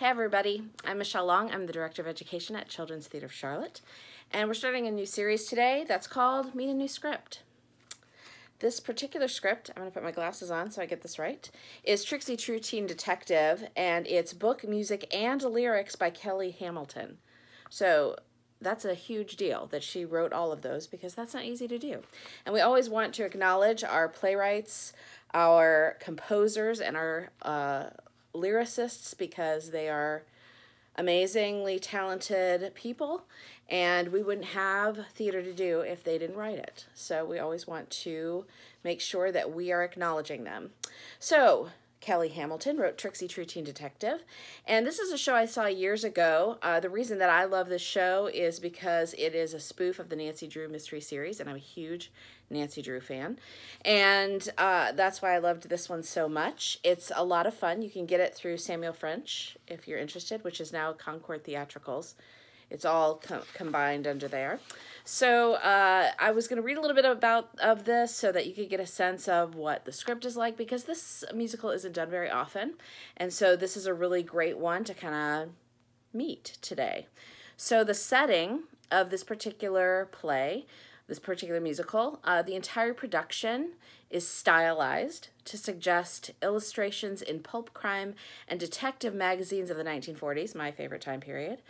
Hey everybody, I'm Michelle Long. I'm the Director of Education at Children's Theatre of Charlotte. And we're starting a new series today that's called Meet a New Script. This particular script, I'm going to put my glasses on so I get this right, is Trixie True Teen Detective, and it's book, music, and lyrics by Kelly Hamilton. So that's a huge deal that she wrote all of those because that's not easy to do. And we always want to acknowledge our playwrights, our composers, and our uh, lyricists because they are amazingly talented people and we wouldn't have theater to do if they didn't write it. So we always want to make sure that we are acknowledging them. So Kelly Hamilton wrote Trixie True Teen Detective. And this is a show I saw years ago. Uh, the reason that I love this show is because it is a spoof of the Nancy Drew Mystery Series, and I'm a huge Nancy Drew fan. And uh, that's why I loved this one so much. It's a lot of fun. You can get it through Samuel French if you're interested, which is now Concord Theatricals. It's all com combined under there. So uh, I was going to read a little bit about of this so that you could get a sense of what the script is like because this musical isn't done very often. And so this is a really great one to kind of meet today. So the setting of this particular play, this particular musical, uh, the entire production is stylized to suggest illustrations in pulp crime and detective magazines of the 1940s, my favorite time period.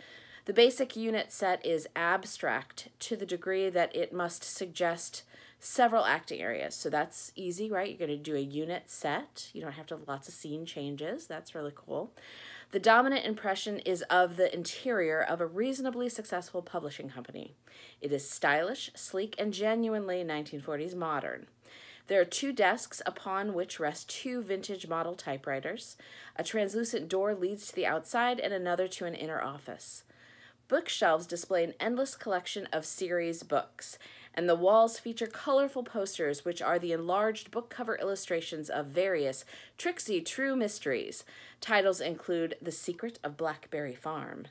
The basic unit set is abstract to the degree that it must suggest several acting areas. So that's easy, right? You're going to do a unit set. You don't have to have lots of scene changes. That's really cool. The dominant impression is of the interior of a reasonably successful publishing company. It is stylish, sleek, and genuinely 1940s modern. There are two desks upon which rest two vintage model typewriters. A translucent door leads to the outside and another to an inner office. Bookshelves display an endless collection of series books, and the walls feature colorful posters which are the enlarged book cover illustrations of various Trixie True mysteries. Titles include The Secret of Blackberry Farm,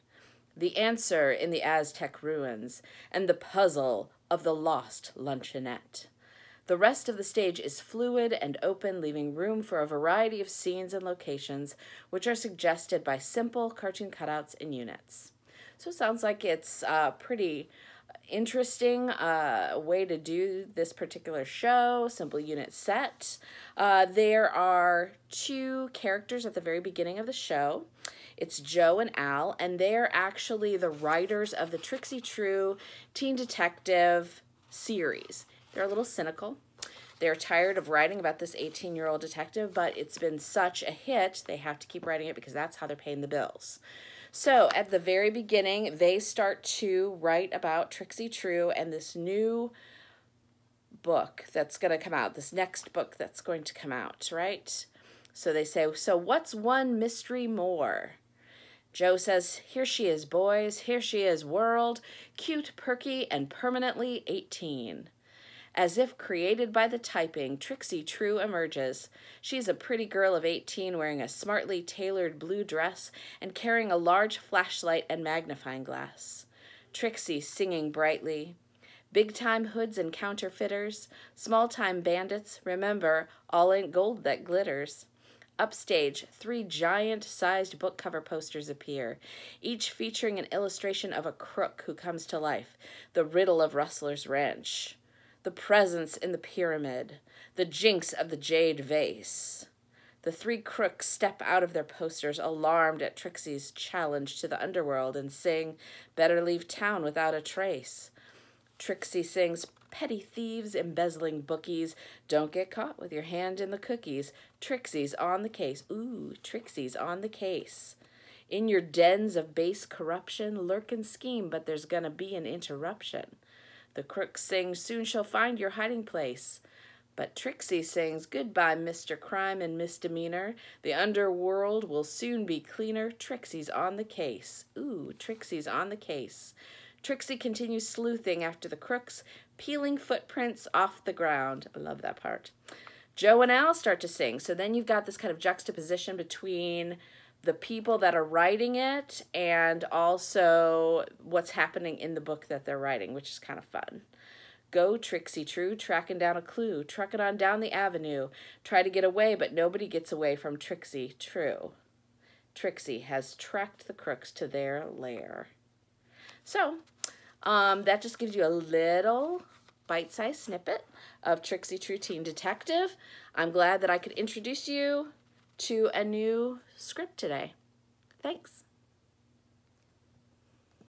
The Answer in the Aztec Ruins, and The Puzzle of the Lost Luncheonette. The rest of the stage is fluid and open, leaving room for a variety of scenes and locations, which are suggested by simple cartoon cutouts and units. So it sounds like it's a pretty interesting uh, way to do this particular show, simple unit set. Uh, there are two characters at the very beginning of the show. It's Joe and Al, and they're actually the writers of the Trixie True Teen Detective series. They're a little cynical. They're tired of writing about this 18 year old detective, but it's been such a hit, they have to keep writing it because that's how they're paying the bills. So at the very beginning, they start to write about Trixie True and this new book that's going to come out, this next book that's going to come out, right? So they say, So what's one mystery more? Joe says, Here she is, boys. Here she is, world. Cute, perky, and permanently 18. As if created by the typing, Trixie True emerges. She's a pretty girl of 18 wearing a smartly tailored blue dress and carrying a large flashlight and magnifying glass. Trixie singing brightly. Big time hoods and counterfeiters, small time bandits, remember, all ain't gold that glitters. Upstage, three giant sized book cover posters appear, each featuring an illustration of a crook who comes to life, the riddle of Rustler's Ranch the presence in the pyramid, the jinx of the jade vase. The three crooks step out of their posters, alarmed at Trixie's challenge to the underworld, and sing, Better leave town without a trace. Trixie sings, Petty thieves, embezzling bookies, don't get caught with your hand in the cookies. Trixie's on the case. Ooh, Trixie's on the case. In your dens of base corruption, lurk and scheme, but there's gonna be an interruption. The crook sings, Soon shall find your hiding place. But Trixie sings, Goodbye, Mr. Crime and Misdemeanor. The underworld will soon be cleaner. Trixie's on the case. Ooh, Trixie's on the case. Trixie continues sleuthing after the crooks, peeling footprints off the ground. I love that part. Joe and Al start to sing. So then you've got this kind of juxtaposition between the people that are writing it and also what's happening in the book that they're writing, which is kind of fun. Go, Trixie True, tracking down a clue, trucking on down the avenue. Try to get away, but nobody gets away from Trixie True. Trixie has tracked the crooks to their lair. So, um, that just gives you a little bite-sized snippet of Trixie True Teen Detective. I'm glad that I could introduce you to a new script today. Thanks.